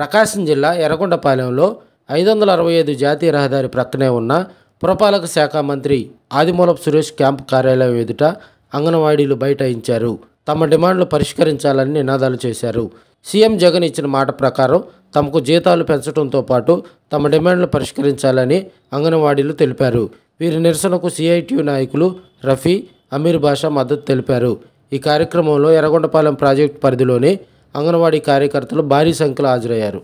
ప్రకాశం జిల్లా ఎర్రగొండపాలెంలో ఐదు వందల అరవై ఐదు జాతీయ రహదారి ప్రక్కనే ఉన్న పురపాలక శాఖ మంత్రి ఆదిమూలపు సురేష్ క్యాంపు కార్యాలయం ఎదుట అంగన్వాడీలు బైఠాయించారు. తమ డిమాండ్లు పరిష్కరించాలని నినాదాలు చేశారు. సీఎం జగన్ ఇచ్చిన మాట ప్రకారం తమకు జీతాలు పెంచడంతో పాటు తమ డిమాండ్లు పరిష్కరించాలని అంగన్వాడీలు తెలిపారు. వీరి నిరసనకు సిఐటియు నాయకులు రఫీ అమీర్ బాషా మద్దతు తెలిపారు. ఈ కార్యక్రమంలో ఎర్రగొండపాలెం ప్రాజెక్టు పరిధిలోని అంగన్వాడీ కార్యకర్తలు భారీ సంఖ్యలో హాజరయ్యారు.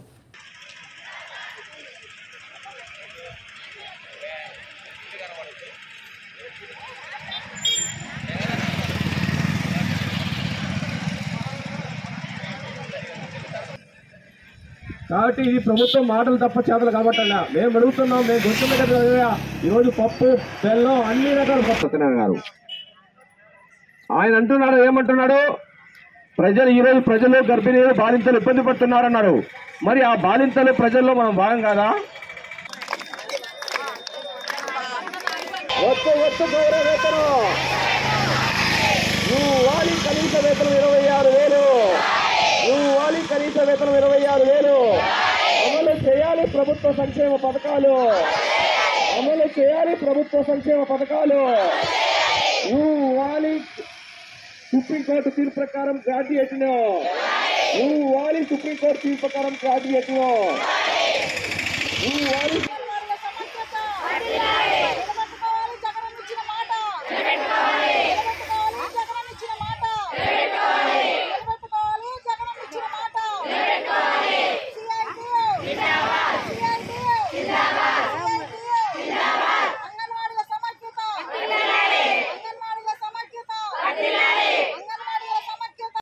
కాబట్టి ఇది ప్రభుత్వం మాటలు తప్ప చేతలు కాబట్టండి మేము అడుగుతున్నాం మేము గుర్తున్న ఈరోజు పప్పు బెల్లం అన్ని రకాల సత్యనారాయణ గారు. ఆయన అంటున్నాడు ఏమంటున్నాడు? ప్రజలు ఈరోజు ప్రజలు గర్భిణీలు బాలింతలు ఇబ్బంది పడుతున్నారన్నారు. మరి ఆ బాలింతలు ప్రజల్లో మనం భాగం కాదా? వస్తు వస్తు గౌరవ వేతనం నువ్వు వాలి కనీస వేతనం ఇరవై ఆరు వేలు. నువ్వు వాలి కనీస వేతనం ఇరవై ఆరు వేలు. అమలు చేయాలి ప్రభుత్వ సంక్షేమ పథకాలు. అమలు చేయాలి ప్రభుత్వ సంక్షేమ పథకాలు. నువ్వు వాలి సుప్రీంకోర్టు తీర్పు ప్రకారం గ్రాడ్యుయేట్ నువ్వు వాలి సుప్రీంకోర్టు తీర్పు ప్రకారం గ్రాడ్యుయేట్ నువ్వు వాలి